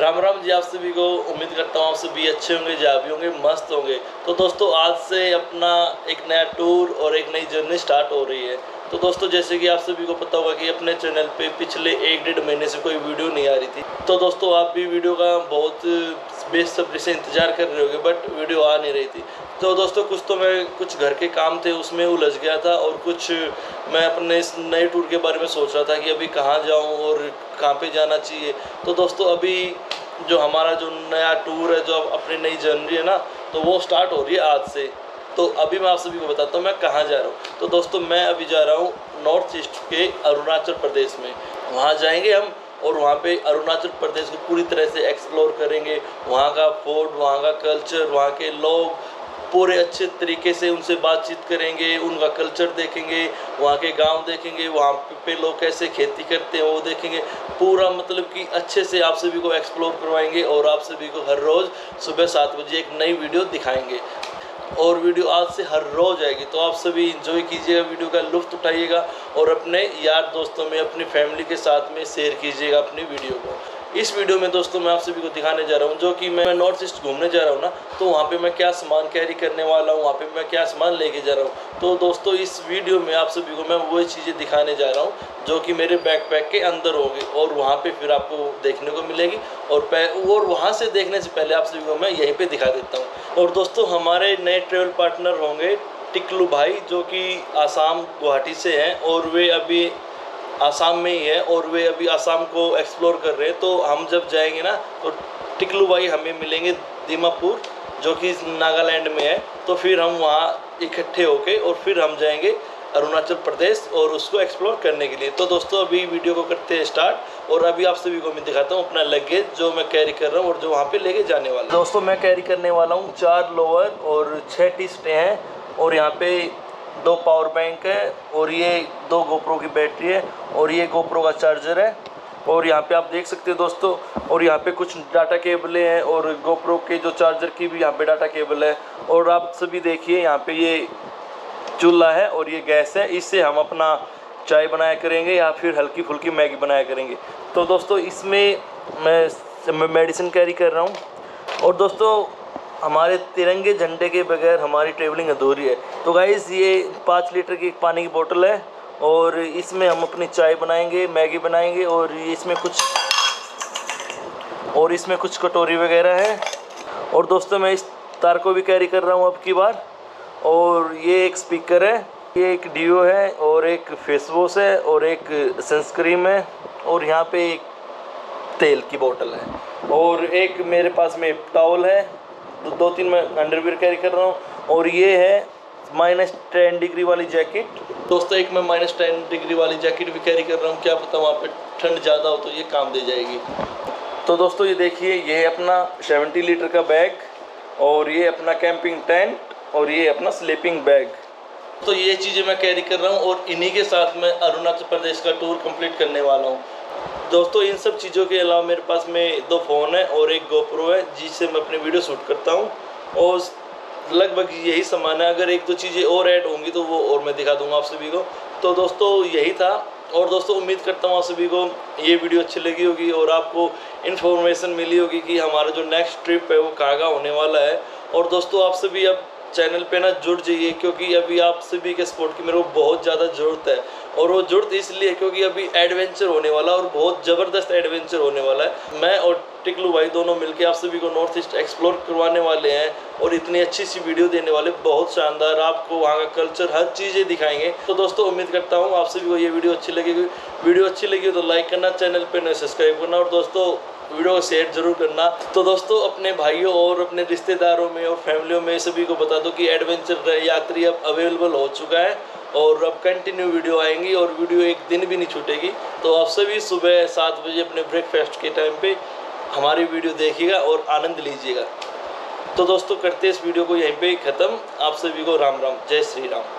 राम राम जी, आप सभी को उम्मीद करता हूँ आप सभी अच्छे होंगे भी होंगे, मस्त होंगे। तो दोस्तों, आज से अपना एक नया टूर और एक नई जर्नी स्टार्ट हो रही है। तो दोस्तों, जैसे कि आप सभी को पता होगा कि अपने चैनल पे पिछले एक डेढ़ महीने से कोई वीडियो नहीं आ रही थी। तो दोस्तों, आप भी वीडियो का बहुत बेसब्री से इंतज़ार कर रहे होगे बट वीडियो आ नहीं रही थी। तो दोस्तों, कुछ तो मैं, कुछ घर के काम थे, उसमें उलझ गया था और कुछ मैं अपने इस नए टूर के बारे में सोच रहा था कि अभी कहाँ जाऊँ और कहाँ पर जाना चाहिए। तो दोस्तों, अभी जो हमारा जो नया टूर है, जो अपनी नई जर्नी है ना तो वो स्टार्ट हो रही है आज से। तो अभी मैं आप सभी को बताता हूँ, मैं कहाँ जा रहा हूँ। तो दोस्तों, मैं अभी जा रहा हूँ नॉर्थ ईस्ट के अरुणाचल प्रदेश में। वहाँ जाएँगे हम और वहाँ पे अरुणाचल प्रदेश को पूरी तरह से एक्सप्लोर करेंगे। वहाँ का फ़ूड वहाँ का कल्चर वहाँ के लोग पूरे अच्छे तरीके से उनसे बातचीत करेंगे, उनका कल्चर देखेंगे, वहाँ के गाँव देखेंगे, वहाँ पे लोग कैसे खेती करते हैं वो देखेंगे। पूरा मतलब कि अच्छे से आप सभी को एक्सप्लोर करवाएँगे और आप सभी को हर रोज़ सुबह सात बजे एक नई वीडियो दिखाएँगे। और वीडियो आज से हर रोज़ आएगी तो आप सभी इंजॉय कीजिएगा वीडियो का लुफ्त उठाइएगा और अपने यार दोस्तों में, अपनी फैमिली के साथ में शेयर कीजिएगा अपनी वीडियो को। इस वीडियो में दोस्तों मैं आप सभी को दिखाने जा रहा हूँ, जो कि मैं नॉर्थ ईस्ट घूमने जा रहा हूँ ना तो वहाँ पे मैं क्या सामान कैरी करने वाला हूँ, वहाँ पे मैं क्या सामान लेके जा रहा हूँ। तो दोस्तों इस वीडियो में आप सभी को मैं वही चीज़ें दिखाने जा रहा हूँ, जो कि मेरे बैक पैक के अंदर होगी और वहाँ पर फिर आपको देखने को मिलेगी। और और वहाँ से देखने से पहले आप सभी को मैं यहीं पर दिखा देता हूँ। और दोस्तों हमारे नए ट्रेवल पार्टनर होंगे टिकलू भाई, जो कि आसाम, गुवाहाटी से हैं, और वे अभी आसाम में ही है और वे अभी आसाम को एक्सप्लोर कर रहे हैं। तो हम जब जाएँगे ना तो टिकलू भाई हमें मिलेंगे दीमापुर, जो कि नागालैंड में है। तो फिर हम वहाँ इकट्ठे होके और फिर हम जाएँगे अरुणाचल प्रदेश और उसको एक्सप्लोर करने के लिए। तो दोस्तों, अभी वीडियो को करते हैं स्टार्ट और अभी आप सभी को मैं दिखाता हूँ अपना लगेज जो मैं कैरी कर रहा हूँ और जो वहाँ पे लेके जाने वाला दोस्तों, मैं कैरी करने वाला हूँ चार लोअर और छः टी हैं और यहाँ पे दो पावर बैंक है और ये दो गोप्रो की बैटरी है और ये गोप्रो का चार्जर है। और यहाँ पे आप देख सकते हैं दोस्तों, और यहाँ पे कुछ डाटा केबलें हैं और गोप्रो के जो चार्जर की भी यहाँ पे डाटा केबल है। और आप सभी देखिए यहाँ पे ये चूल्हा है और ये गैस है। इससे हम अपना चाय बनाया करेंगे या फिर हल्की फुल्की मैगी बनाया करेंगे। तो दोस्तों, इसमें मैं मेडिसिन कैरी कर रहा हूँ। और दोस्तों हमारे तिरंगे झंडे के बगैर हमारी ट्रेवलिंग अधूरी है। तो गाइज़ ये पाँच लीटर की पानी की बोतल है और इसमें हम अपनी चाय बनाएँगे, मैगी बनाएँगे और इसमें कुछ और इसमें कुछ कटोरी वगैरह है। और दोस्तों, मैं इस तार को भी कैरी कर रहा हूँ अब की बार। और ये एक स्पीकर है, ये एक डीओ है और एक फेस वॉश है और एक सनस्क्रीम है और यहाँ पे एक तेल की बोतल है। और एक मेरे पास में टावल है। तो दो तीन मैं अंडरवियर कैरी कर रहा हूँ। और ये है माइनस टेन डिग्री वाली जैकेट दोस्तों, एक मैं माइनस टेन डिग्री वाली जैकेट भी कैरी कर रहा हूँ। क्या पता वहाँ पे ठंड ज़्यादा हो तो ये काम दे जाएगी। तो दोस्तों, ये देखिए, ये अपना 70 लीटर का बैग और ये अपना कैंपिंग टेंट और ये अपना स्लीपिंग बैग तो ये चीज़ें मैं कैरी कर रहा हूँ और इन्हीं के साथ मैं अरुणाचल प्रदेश का टूर कंप्लीट करने वाला हूँ। दोस्तों, इन सब चीज़ों के अलावा मेरे पास में दो फ़ोन है और एक गोप्रो है, जिससे मैं अपनी वीडियो शूट करता हूँ। और लगभग यही सामान है। अगर एक दो चीज़ें और ऐड होंगी तो वो और मैं दिखा दूँगा आप सभी को। तो दोस्तों, यही था। और दोस्तों, उम्मीद करता हूँ आप सभी को ये वीडियो अच्छी लगी होगी और आपको इन्फॉर्मेशन मिली होगी कि हमारा जो नेक्स्ट ट्रिप है वो कहाँ का होने वाला है। और दोस्तों, आप सभी अब चैनल पे ना जुड़ जाइए, क्योंकि अभी आप सभी के सपोर्ट की मेरे को बहुत ज़्यादा ज़रूरत है। और वो ज़रूरत इसलिए, क्योंकि अभी एडवेंचर होने वाला और बहुत ज़बरदस्त एडवेंचर होने वाला है। मैं और टिकलू भाई दोनों मिलके आप सभी को नॉर्थ ईस्ट एक्सप्लोर करवाने वाले हैं और इतनी अच्छी सी वीडियो देने वाले, बहुत शानदार, आपको वहाँ का कल्चर हर चीज़ें दिखाएँगे। तो दोस्तों, उम्मीद करता हूँ आप सभी को ये वीडियो अच्छी लगेगी। वीडियो अच्छी लगी तो लाइक करना चैनल पर सब्सक्राइब करना। और दोस्तों वीडियो शेयर ज़रूर करना। तो दोस्तों, अपने भाइयों और अपने रिश्तेदारों में और फैमिलियों में सभी को बता दो कि एडवेंचर यात्री अब अवेलेबल हो चुका है और अब कंटिन्यू वीडियो आएँगी और वीडियो एक दिन भी नहीं छूटेगी। तो आप सभी सुबह सात बजे अपने ब्रेकफास्ट के टाइम पे हमारी वीडियो देखिएगा और आनंद लीजिएगा। तो दोस्तों, करते इस वीडियो को यहीं पे ख़त्म। आप सभी को राम राम। जय श्री राम।